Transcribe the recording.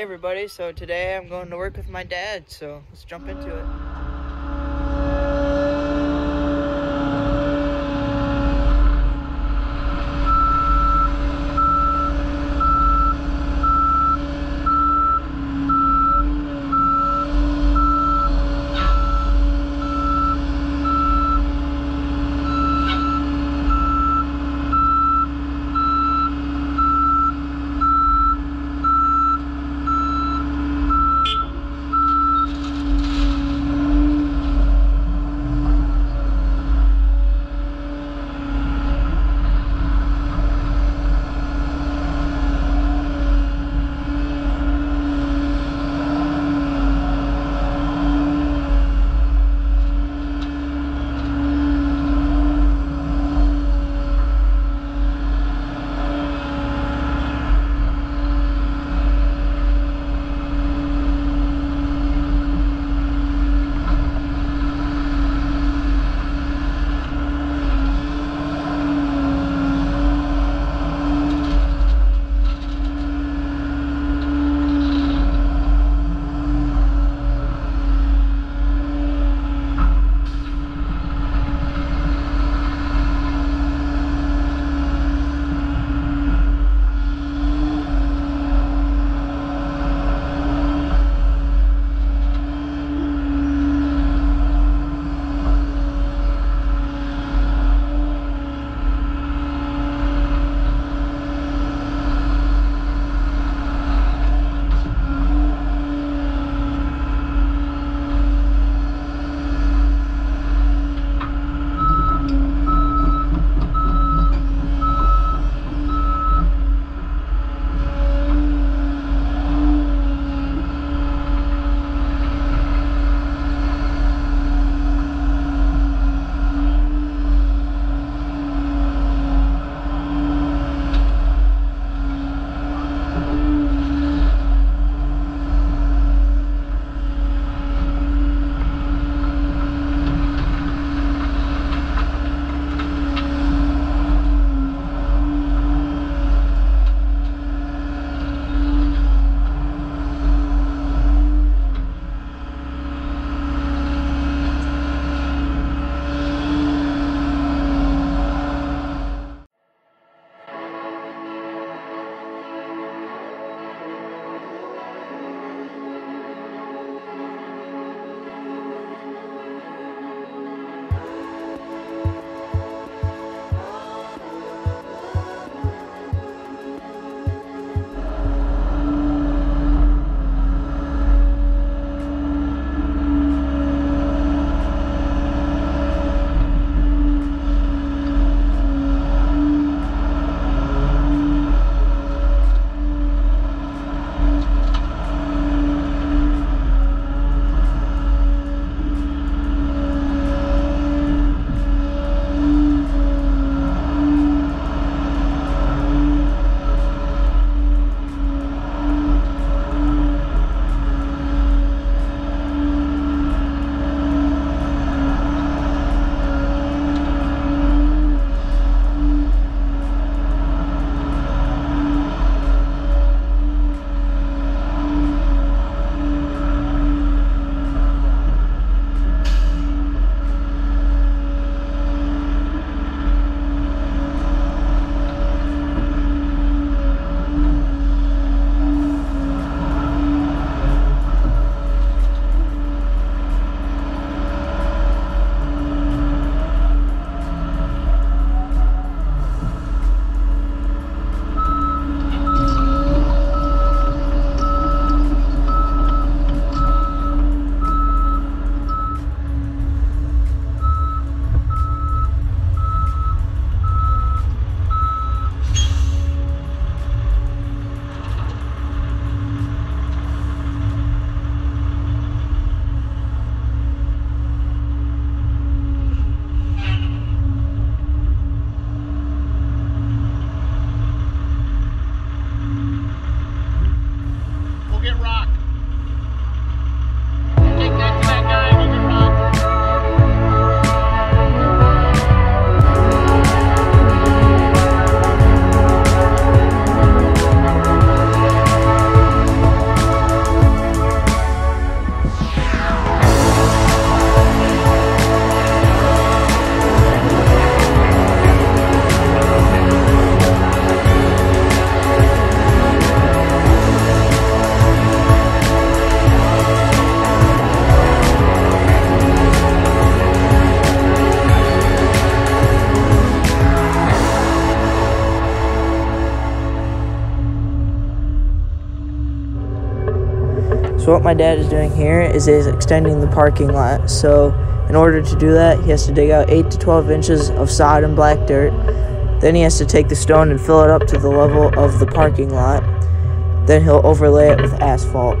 Hey everybody, so today I'm going to work with my dad, so let's jump into it. So what my dad is doing here is is extending the parking lot. So in order to do that, he has to dig out 8 to 12 inches of sod and black dirt. Then he has to take the stone and fill it up to the level of the parking lot. Then he'll overlay it with asphalt.